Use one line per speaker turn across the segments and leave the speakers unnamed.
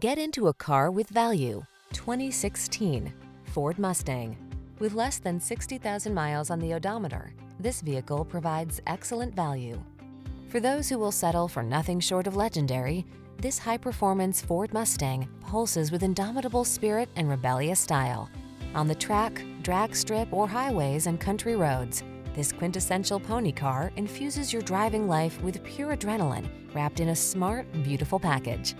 Get into a car with value. 2016 Ford Mustang. With less than 60,000 miles on the odometer, this vehicle provides excellent value. For those who will settle for nothing short of legendary, this high-performance Ford Mustang pulses with indomitable spirit and rebellious style. On the track, drag strip, or highways and country roads, this quintessential pony car infuses your driving life with pure adrenaline wrapped in a smart, beautiful package.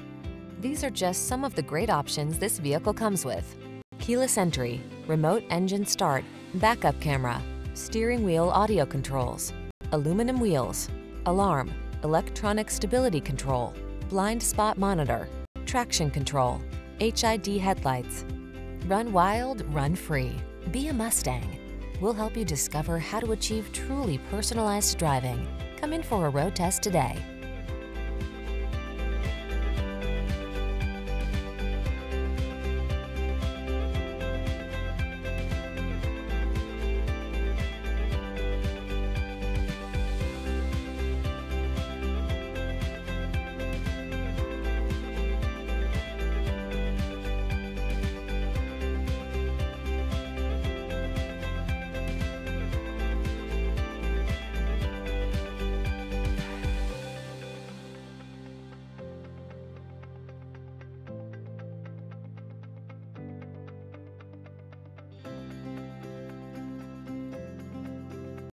These are just some of the great options this vehicle comes with. Keyless entry, remote engine start, backup camera, steering wheel audio controls, aluminum wheels, alarm, electronic stability control, blind spot monitor, traction control, HID headlights. Run wild, run free. Be a Mustang. We'll help you discover how to achieve truly personalized driving. Come in for a road test today.